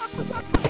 Ha ha ha ha!